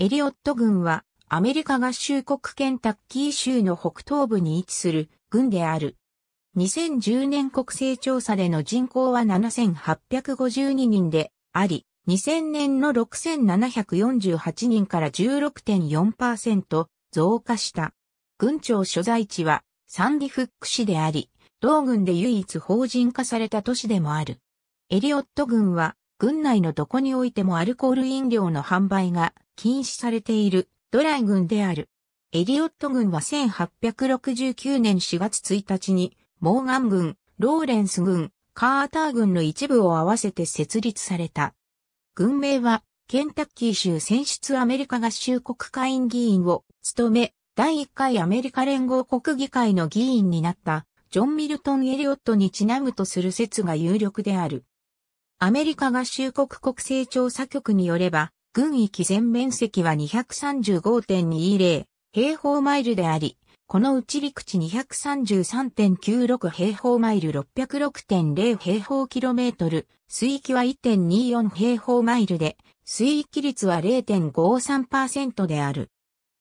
エリオット郡はアメリカ合衆国ケンタッキー州の北東部に位置する郡である。2010年国勢調査での人口は7852人であり、2000年の6748人から16.4%増加した。郡庁所在地はサンディフック市であり、同郡で唯一法人化された都市でもある。エリオット郡は、郡内のどこにおいてもアルコール飲料の販売が禁止されているドライ郡である。エリオット郡は1869年4月1日に、モーガン郡、ローレンス郡、カーター郡の一部を合わせて設立された。郡名は、ケンタッキー州選出アメリカ合衆国会員議員を務め、第1回アメリカ連合国議会の議員になったジョン・ミルトン・エリオットにちなむとする説が有力である。アメリカ合衆国国勢調査局によれば、軍域全面積は235.20平方マイルであり、このうち陸地233.96平方マイル606.0平方キロメートル、水域は1.24平方マイルで、水域率は0.53%である。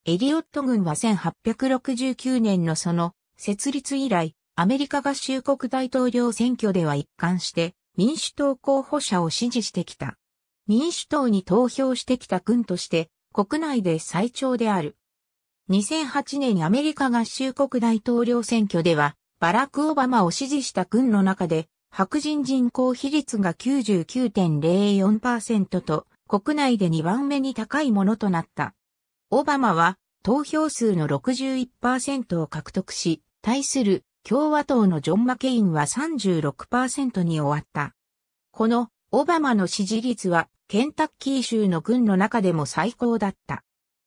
エリオット軍は1869年のその設立以来、アメリカ合衆国大統領選挙では一貫して民主党候補者を支持してきた。民主党に投票してきた軍として国内で最長である。2008年アメリカ合衆国大統領選挙では、バラク・オバマを支持した軍の中で、白人人口比率が99.04%と、国内で2番目に高いものとなった。オバマは、投票数の61%を獲得し、対する共和党のジョン・マケインは36%に終わった。このオバマの支持率はケンタッキー州の軍の中でも最高だった。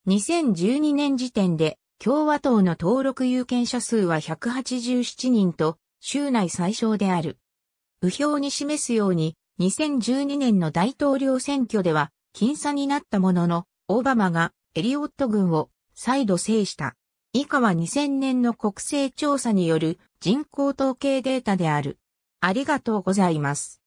2012年時点で共和党の登録有権者数は187人と州内最小である。右表に示すように2012年の大統領選挙では僅差になったもののオバマがエリオット軍を再度制した。以下は2000年の国勢調査による人口統計データである。ありがとうございます。